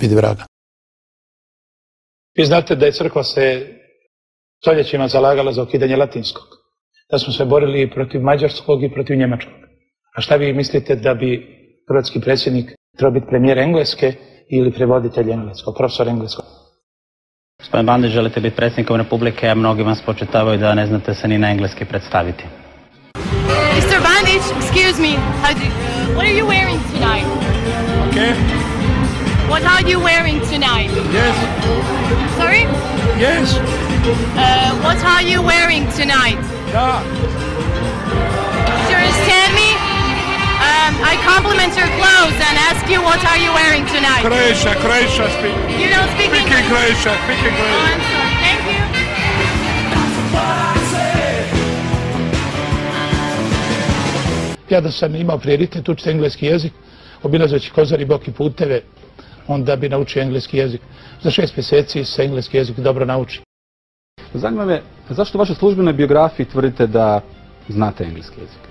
vidi vraga. Vi znate da je crkva se stoljećima zalagala za okidanje latinskog. Da smo se borili protiv mađarskog i protiv njemačkog. A šta vi mislite da bi hrvatski predsjednik trebao biti premijer engleske ili prevoditelj engleskog, profesor engleskog? Gospodin Bandić, želite biti predsjednikom Republike, a mnogi vam spočitavaju da ne znate se ni na engleski predstaviti. Mr. Bandić, excuse me, how do what are you wearing tonight? Okay. What are you wearing tonight? Yes. Sorry? Yes. Uh, what are you wearing tonight? Da. Do you understand me? Um, I compliment your clothes and ask you what are you wearing tonight? Croatia, Croatia speak. You don't speak Speaking English? Croatia, speaking Oh, Croatia. I'm sorry. Thank you. Ja da sam imao prioritet učiti engleski jezik, obilazeći kozari boki puteve, onda bi naučio engleski jezik. Za šest mjeseci se engleski jezik dobro nauči. Zanima me, zašto u vašoj službenoj biografiji tvrdite da znate engleski jezik?